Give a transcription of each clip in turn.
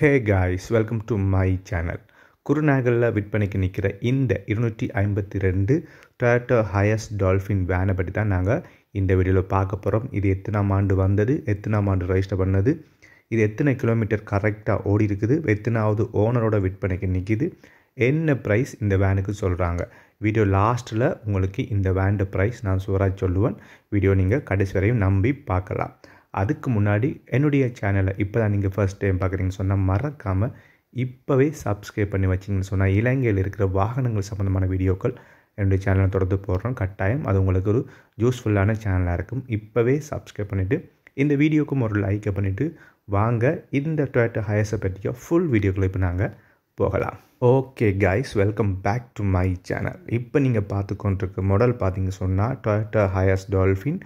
Hey guys welcome to my channel குருநாகலில் விற்பனைக்கு நிற்கிற இந்த இருநூற்றி ஐம்பத்தி ரெண்டு டொயட்டோ ஹயஸ் டால்ஃபின் வேனை பற்றி தான் நாங்கள் இந்த வீடியோவில் பார்க்க போகிறோம் இது எத்தனாம் ஆண்டு வந்தது? எத்தனாம் ஆண்டு ரெஜிஸ்டர் பண்ணது? இது எத்தனை கிலோமீட்டர் கரெக்டாக ஓடி இருக்குது? எத்தனாவது ஓனரோட விற்பனைக்கு நிற்கிது என்ன ப்ரைஸ் இந்த வேனுக்கு சொல்கிறாங்க வீடியோ லாஸ்ட்டில் உங்களுக்கு இந்த வேண்ட ப்ரைஸ் நான் சூறாக சொல்லுவேன். வீடியோ நீங்கள் கடைசி வரையும் நம்பி பார்க்கலாம். அதுக்கு முன்னாடி என்னுடைய சேனலை இப்போ தான் நீங்கள் ஃபஸ்ட் டைம் பார்க்குறீங்கன்னு சொன்னால் மறக்காமல் இப்போவே சப்ஸ்கிரைப் பண்ணி வச்சிங்கன்னு சொன்னால் இலங்கையில் இருக்கிற வாகனங்கள் சம்மந்தமான வீடியோக்கள் என்னுடைய சேனலை தொடர்ந்து போடுறோம். கட்டாயம் அது உங்களுக்கு ஒரு யூஸ்ஃபுல்லான சேனலாக இருக்கும். இப்போவே சப்ஸ்கிரைப் பண்ணிவிட்டு இந்த வீடியோக்கும் ஒரு லைக்கை பண்ணிவிட்டு வாங்க. இந்த டொயட்டோ ஹயர்ஸை பற்றிய ஃபுல் வீடியோக்களை இப்போ நாங்கள் போகலாம். Okay guys welcome back to my channel இப்போ நீங்கள் பார்த்து கொண்டிருக்க மாடல் பார்த்தீங்க சொன்னால் Toyota Hiace dolphin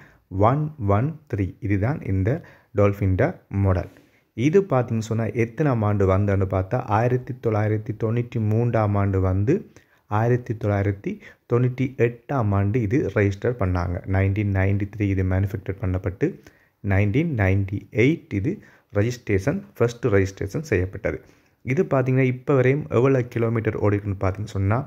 one one three இதுதான் இந்த டால்ஃபின்ட மாடல் இது பார்த்தீங்கன்னு சொன்னால் எத்தனாம் ஆண்டு வந்தோன்னு பார்த்தா ஆயிரத்தி தொள்ளாயிரத்தி தொண்ணூற்றி மூன்றாம் ஆண்டு வந்து ஆயிரத்தி தொள்ளாயிரத்தி தொண்ணூற்றி எட்டாம் ஆண்டு இது ரெஜிஸ்டர் பண்ணாங்க. நைன்டீன் நைன்டி த்ரீ இது மேனுஃபேக்சர் பண்ணப்பட்டு நைன்டீன் நைன்டி எயிட் இது ரெஜிஸ்ட்ரேஷன் ஃபஸ்ட்டு ரெஜிஸ்ட்ரேஷன் செய்யப்பட்டது. இது பார்த்திங்கன்னா இப்போ வரையும் எவ்வளோ கிலோமீட்டர் ஓடிருக்குன்னு பார்த்தீங்கன்னு சொன்னால்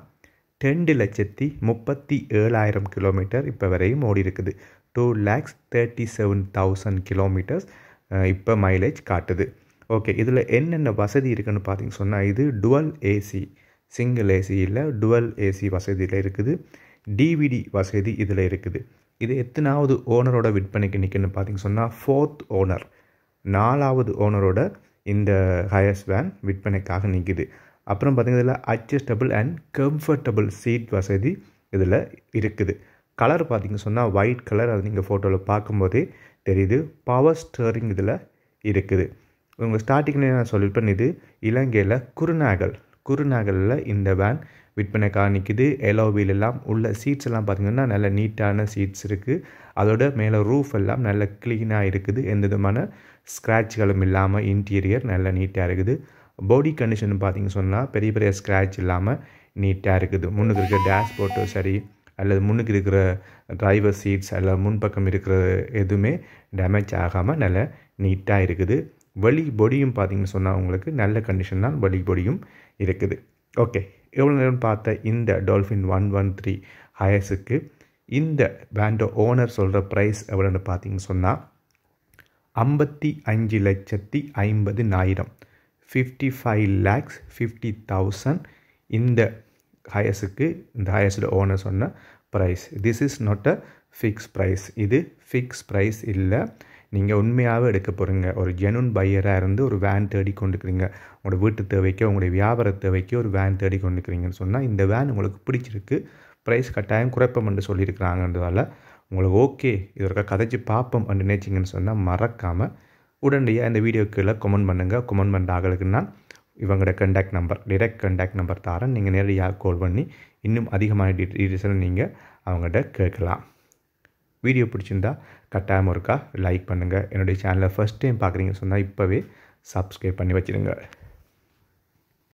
ரெண்டு லட்சத்தி முப்பத்தி ஏழாயிரம் கிலோமீட்டர் இப்போ வரையும் ஓடி இருக்குது two lakhs thirty seven thousand kilometres இப்போ மைலேஜ் காட்டுது. ஓகே இதில் என்னென்ன வசதி இருக்குன்னு பார்த்தீங்க சொன்னால் இது டுவல் ஏசி சிங்கிள் ஏசி இல்லை டுவல் ஏசி வசதியில் இருக்குது. டிவிடி வசதி இதில் இருக்குது. இது எத்தனாவது ஓனரோட விற்பனைக்கு நிற்குன்னு பார்த்தீங்க சொன்னால் ஃபோர்த் ஓனர் நாலாவது ஓனரோட இந்த ஹயர்ஸ் வேன் விற்பனைக்காக நிற்குது அப்புறம் பார்த்திங்கன்னா இதில் அட்ஜஸ்டபிள் அண்ட் கம்ஃபர்டபுள் சீட் வசதி இதில் இருக்குது. கலர் பார்த்திங்க சொன்னால் ஒயிட் கலர் அது நீங்கள் ஃபோட்டோவில் பார்க்கும்போதே தெரியுது. பவர் ஸ்டேரிங் இதில் இருக்குது. உங்கள் ஸ்டார்டிங்கில் நான் சொல்லியிருப்பேன் இது இலங்கையில் குருநாகல். குருநாகலில் இந்த வேன் விற்பனை காணிக்குது. எலோ எல்லாம் உள்ள சீட்ஸ் எல்லாம் பார்த்திங்கன்னா நல்ல நீட்டான சீட்ஸ் இருக்குது அதோட மேலே ரூஃப் எல்லாம் நல்ல க்ளீனாக இருக்குது. எந்த விதமான ஸ்க்ராட்ச்களும் இல்லாமல் இன்டீரியர் நல்ல நீட்டாக இருக்குது. பாடி கண்டிஷன் பார்த்திங்க சொன்னால் பெரிய பெரிய ஸ்க்ராட்ச் இல்லாமல் நீட்டாக இருக்குது. முன்னுக்கு இருக்கிற டேஷ்போர்ட்டும் சரி அல்லது முன்னுக்கு இருக்கிற டிரைவர் சீட்ஸ் அல்ல முன்பக்கம் இருக்கிற எதுவுமே டேமேஜ் ஆகாமல் நல்ல நீட்டாக இருக்குது. வலி பொடியும் பார்த்திங்கன்னு சொன்னால் உங்களுக்கு நல்ல கண்டிஷன் தான் வலி பொடியும் இருக்குது. ஓகே எவ்வளோ நேரம் பார்த்த இந்த டால்ஃபின் ஒன் ஒன் த்ரீ ஹயர்ஸுக்கு இந்த பேண்டோ ஓனர் சொல்கிற ப்ரைஸ் எவ்வளோன்னு பார்த்தீங்கன்னு சொன்னால் ஐம்பத்தி அஞ்சு லட்சத்தி ஐம்பது நாயிரம் fifty five lakhs fifty thousand இந்த ஹயர்ஸுக்கு இந்த ஹயர்ஸோட ஓனர் சொன்ன price this is not a fix price இது ஃபிக்ஸ் ப்ரைஸ் இல்லை. நீங்கள் உண்மையாகவே எடுக்க போகிறீங்க ஒரு ஜெனுன் பையராக இருந்து ஒரு வேன் தேடி கொண்டுக்கிறீங்க. உங்களோட வீட்டு தேவைக்கு உங்களுடைய வியாபார தேவைக்கு ஒரு வேன் தேடி கொண்டுக்கிறீங்கன்னு சொன்னால் இந்த வேன் உங்களுக்கு பிடிச்சிருக்கு. ப்ரைஸ் கட்டாயம் குறைப்பம் சொல்லியிருக்கிறாங்கன்றதால உங்களுக்கு ஓகே இது இதற்காக கதைச்சி பார்ப்போம் அப்படின்னு நினைச்சிங்கன்னு சொன்னால் மறக்காமல் உடனடியாக இந்த வீடியோ கீழே கமெண்ட் பண்ணுங்கள் கமெண்ட் பண்ணுற ஆகளுக்கு இவங்களோட contact number direct contact number தரேன். நீங்கள் நேரடியாக கால் பண்ணி இன்னும் அதிகமான டீட்டெயில்ஸை நீங்கள் அவங்கள்ட்ட கேட்கலாம். வீடியோ பிடிச்சிருந்தா கட்டாயம் இருக்கா? லைக் பண்ணுங்கள் என்னுடைய சேனலை ஃபஸ்ட் டைம் பார்க்குறீங்கன்னு சொன்னால் இப்போவே சப்ஸ்கிரைப் பண்ணி வச்சுருங்க.